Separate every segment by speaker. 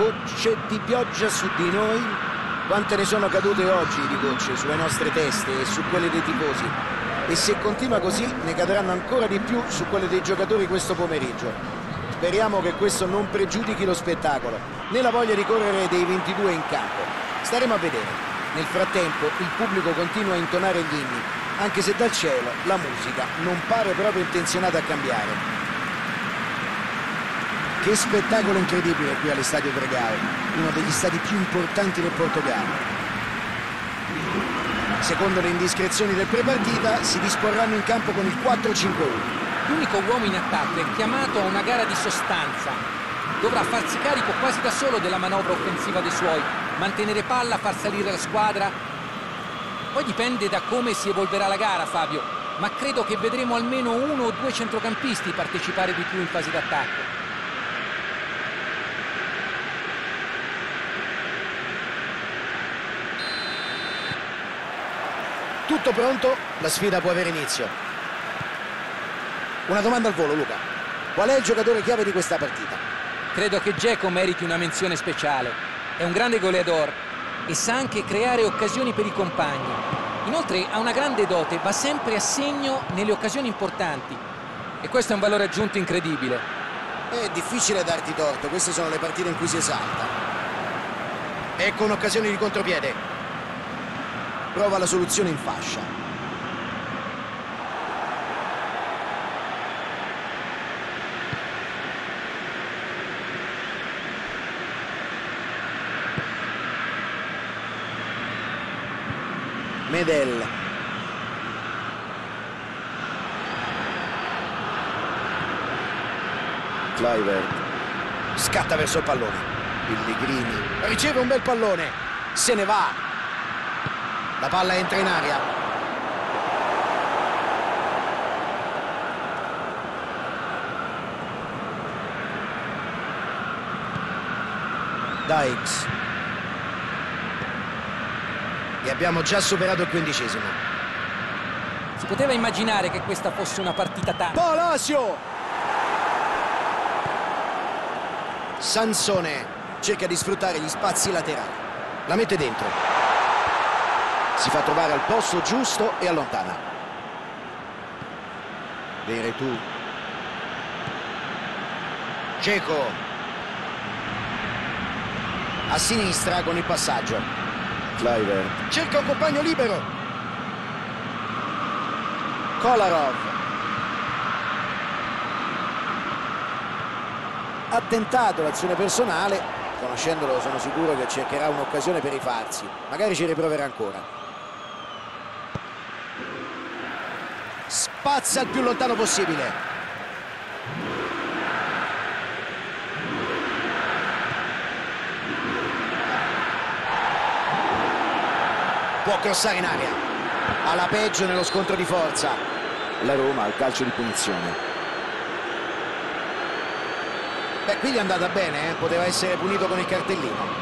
Speaker 1: Gocce di pioggia su di noi. Quante ne sono cadute oggi di gocce sulle nostre teste e su quelle dei tifosi. E se continua così ne cadranno ancora di più su quelle dei giocatori questo pomeriggio. Speriamo che questo non pregiudichi lo spettacolo, né la voglia di correre dei 22 in campo. Staremo a vedere. Nel frattempo il pubblico continua a intonare gli inni, anche se dal cielo la musica non pare proprio intenzionata a cambiare. Che spettacolo incredibile qui all'Estadio Dragao, uno degli stadi più importanti del Portogallo. Secondo le indiscrezioni del prepartita si disporranno in campo con il 4-5-1.
Speaker 2: L'unico uomo in attacco è chiamato a una gara di sostanza. Dovrà farsi carico quasi da solo della manovra offensiva dei suoi, mantenere palla, far salire la squadra. Poi dipende da come si evolverà la gara, Fabio, ma credo che vedremo almeno uno o due centrocampisti partecipare di più in fase d'attacco.
Speaker 1: Tutto pronto? La sfida può avere inizio. Una domanda al volo, Luca. Qual è il giocatore chiave di questa partita?
Speaker 2: Credo che Geco meriti una menzione speciale. È un grande goleador e sa anche creare occasioni per i compagni. Inoltre ha una grande dote, va sempre a segno nelle occasioni importanti. E questo è un valore aggiunto incredibile.
Speaker 1: È difficile darti torto, queste sono le partite in cui si esalta. E con occasioni di contropiede. Prova la soluzione in fascia. Medel. Clivert. Scatta verso il pallone. Pellegrini. Riceve un bel pallone. Se ne va. La palla entra in aria. Dykes. E abbiamo già superato il quindicesimo.
Speaker 2: Si poteva immaginare che questa fosse una partita tanto.
Speaker 1: Palacio! Sansone cerca di sfruttare gli spazi laterali. La mette dentro si fa trovare al posto giusto e allontana. Veretù Ceco a sinistra con il passaggio. Cliver cerca un compagno libero. Kolarov. Ha tentato l'azione personale. Conoscendolo sono sicuro che cercherà un'occasione per rifarsi. Magari ci riproverà ancora spazza il più lontano possibile. Può crossare in aria. Alla peggio nello scontro di forza. La Roma al calcio di punizione. Beh qui gli è andata bene eh? poteva essere punito con il cartellino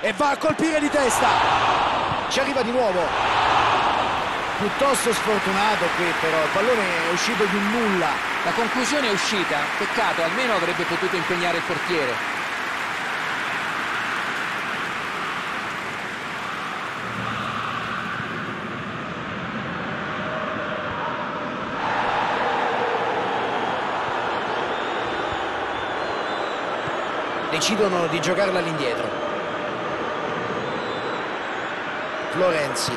Speaker 1: e va a colpire di testa. Ci arriva di nuovo. Piuttosto sfortunato qui però. Il pallone è uscito di un nulla.
Speaker 2: La conclusione è uscita. Peccato almeno avrebbe potuto impegnare il portiere.
Speaker 1: Decidono di giocarla all'indietro Florenzi.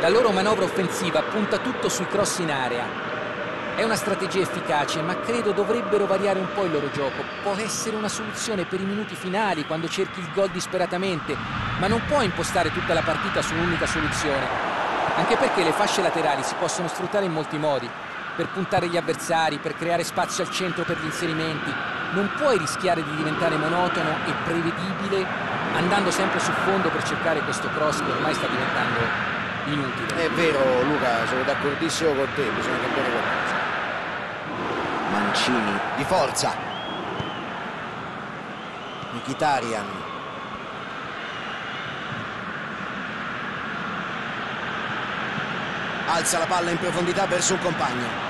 Speaker 2: La loro manovra offensiva punta tutto sui cross in area. È una strategia efficace, ma credo dovrebbero variare un po' il loro gioco. Può essere una soluzione per i minuti finali, quando cerchi il gol disperatamente, ma non può impostare tutta la partita su un'unica soluzione. Anche perché le fasce laterali si possono sfruttare in molti modi, per puntare gli avversari, per creare spazio al centro per gli inserimenti. Non puoi rischiare di diventare monotono e prevedibile andando sempre sul fondo per cercare questo cross che ormai sta diventando inutile.
Speaker 1: È vero Luca, sono d'accordissimo con te, bisogna cambiare qualcosa. Mancini. Di forza. Mkhitaryan. Alza la palla in profondità verso un compagno.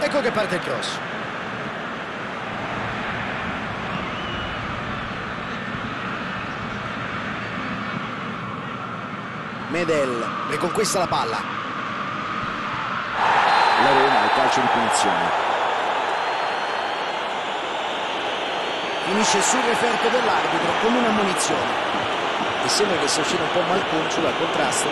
Speaker 1: Ecco che parte il cross Medel riconquista la palla. La Roma al calcio di punizione. Finisce sul referto dell'arbitro con una munizione. E sembra che sia uscito un po' malconcio dal contrasto.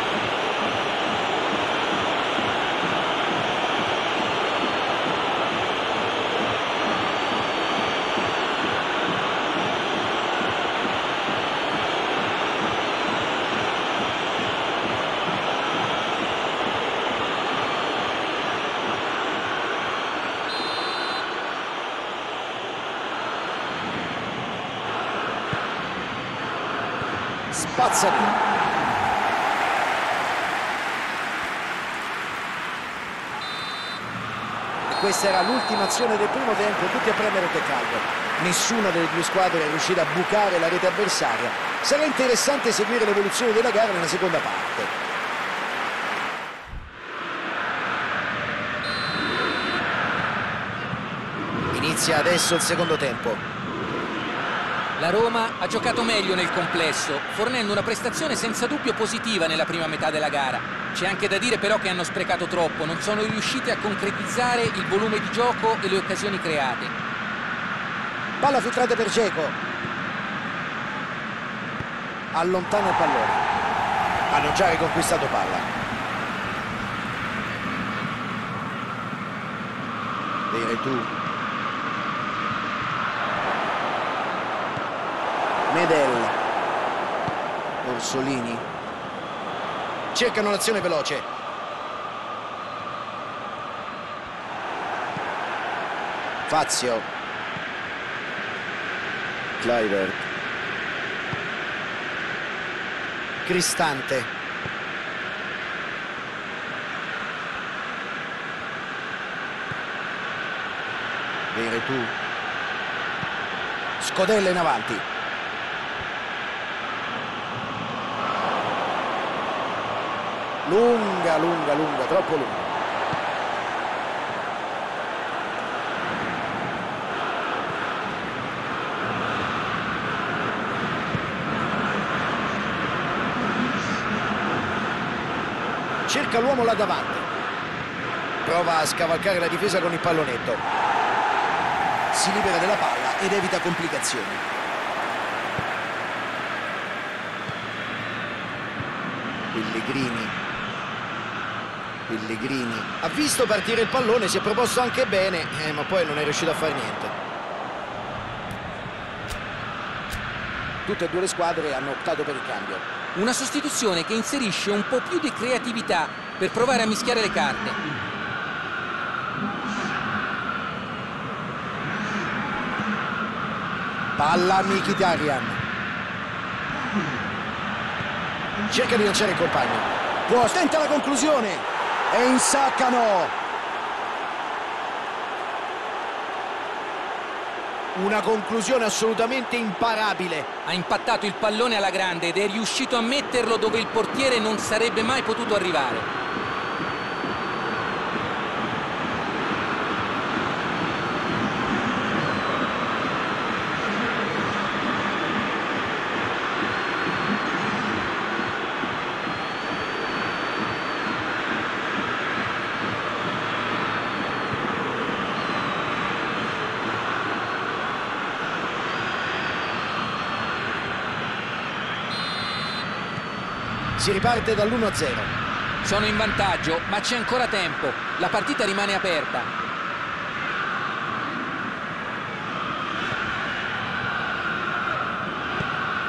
Speaker 1: Spazza via. questa era l'ultima azione del primo tempo, tutti a premere il caldo. Nessuna delle due squadre è riuscita a bucare la rete avversaria. Sarà interessante seguire l'evoluzione della gara nella seconda parte. Inizia adesso il secondo tempo.
Speaker 2: La Roma ha giocato meglio nel complesso, fornendo una prestazione senza dubbio positiva nella prima metà della gara. C'è anche da dire però che hanno sprecato troppo, non sono riusciti a concretizzare il volume di gioco e le occasioni create.
Speaker 1: Palla filtrata per Geco. Allontana il pallone. Hanno già riconquistato palla. Dei tu Medel Orsolini. Cercano l'azione veloce. Fazio. Clivert Cristante. Veretù Scodella in avanti lunga, lunga, lunga, troppo lunga. Cerca l'uomo là davanti. Prova a scavalcare la difesa con il pallonetto. Si libera della palla ed evita complicazioni. Pellegrini Pellegrini ha visto partire il pallone, si è proposto anche bene, eh, ma poi non è riuscito a fare niente. Tutte e due le squadre hanno optato per il cambio.
Speaker 2: Una sostituzione che inserisce un po' più di creatività per provare a mischiare le carte.
Speaker 1: Palla a Mkhitaryan. Cerca di lanciare il compagno. Può, tenta la conclusione e insaccano. Una conclusione assolutamente imparabile.
Speaker 2: Ha impattato il pallone alla grande ed è riuscito a metterlo dove il portiere non sarebbe mai potuto arrivare
Speaker 1: Si riparte dall'1-0.
Speaker 2: Sono in vantaggio, ma c'è ancora tempo. La partita rimane aperta.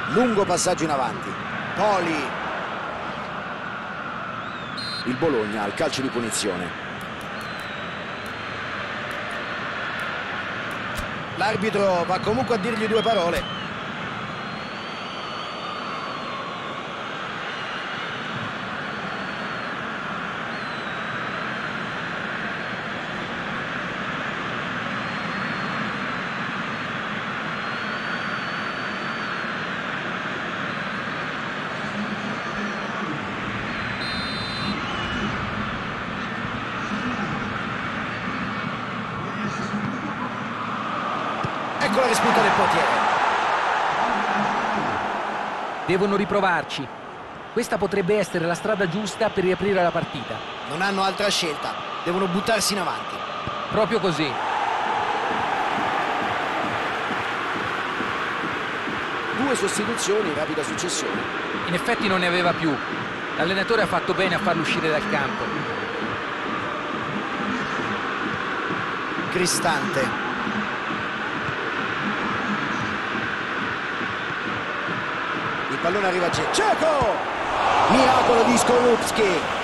Speaker 1: Lungo passaggio in avanti. Poli. Il Bologna al calcio di punizione. L'arbitro va comunque a dirgli due parole. portiere.
Speaker 2: Devono riprovarci. Questa potrebbe essere la strada giusta per riaprire la partita.
Speaker 1: Non hanno altra scelta, devono buttarsi in avanti.
Speaker 2: Proprio così.
Speaker 1: Due sostituzioni in rapida successione.
Speaker 2: In effetti non ne aveva più. L'allenatore ha fatto bene a farlo uscire dal campo.
Speaker 1: Cristante. Pallone arriva a Ceco! Miracolo di Skorupski!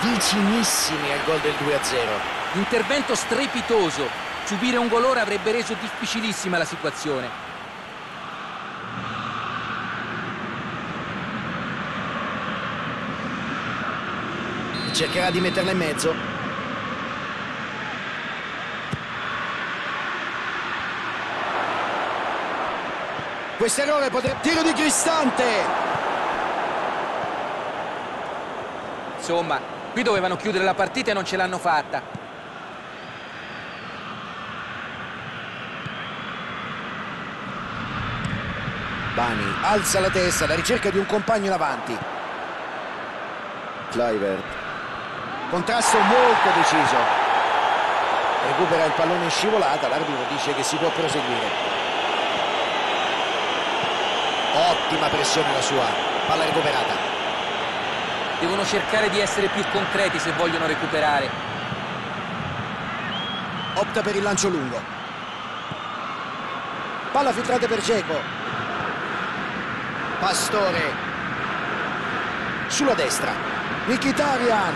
Speaker 1: Vicinissimi al gol del 2-0.
Speaker 2: Intervento strepitoso. Subire un gol ora avrebbe reso difficilissima la situazione.
Speaker 1: Cercherà di metterla in mezzo. Questo errore potrebbe... Tiro di Cristante!
Speaker 2: Insomma, qui dovevano chiudere la partita e non ce l'hanno fatta.
Speaker 1: Bani alza la testa alla ricerca di un compagno in avanti. Clivert. Contrasto molto deciso. Recupera il pallone in scivolata, l'arbitro dice che si può proseguire. Ottima pressione la sua, palla recuperata.
Speaker 2: Devono cercare di essere più concreti se vogliono recuperare.
Speaker 1: Opta per il lancio lungo. Palla filtrata per Geco. Pastore. Sulla destra. Mkhitaryan.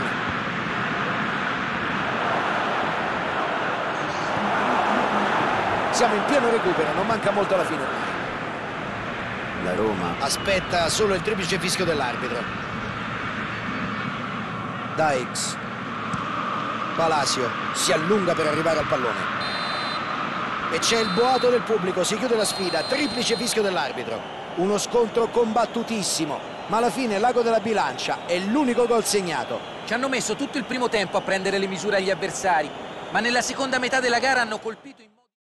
Speaker 1: Siamo in pieno recupero, non manca molto alla fine. La Roma aspetta solo il triplice fischio dell'arbitro. Dykes. Palacio si allunga per arrivare al pallone. E c'è il boato del pubblico, si chiude la sfida, triplice fischio dell'arbitro. Uno scontro combattutissimo, ma alla fine l'ago della bilancia è l'unico gol segnato.
Speaker 2: Ci hanno messo tutto il primo tempo a prendere le misure agli avversari, ma nella seconda metà della gara hanno colpito in